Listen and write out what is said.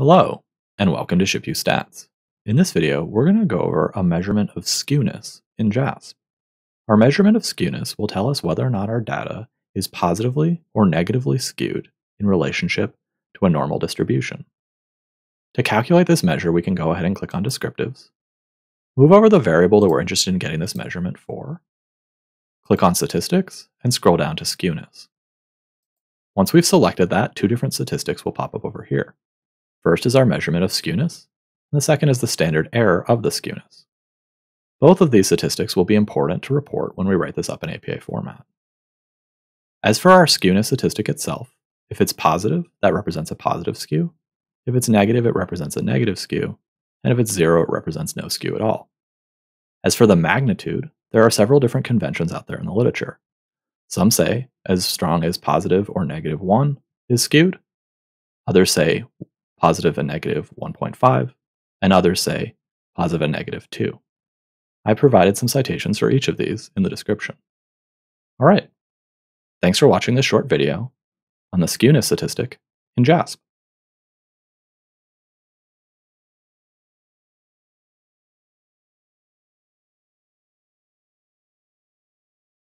Hello, and welcome to ShipU Stats. In this video, we're going to go over a measurement of skewness in JASP. Our measurement of skewness will tell us whether or not our data is positively or negatively skewed in relationship to a normal distribution. To calculate this measure, we can go ahead and click on Descriptives, move over the variable that we're interested in getting this measurement for, click on Statistics, and scroll down to Skewness. Once we've selected that, two different statistics will pop up over here. First is our measurement of skewness, and the second is the standard error of the skewness. Both of these statistics will be important to report when we write this up in APA format. As for our skewness statistic itself, if it's positive, that represents a positive skew. If it's negative, it represents a negative skew. And if it's zero, it represents no skew at all. As for the magnitude, there are several different conventions out there in the literature. Some say as strong as positive or negative 1 is skewed. Others say positive and negative 1.5, and others say positive and negative 2. I provided some citations for each of these in the description. All right. Thanks for watching this short video on the skewness statistic in JASP.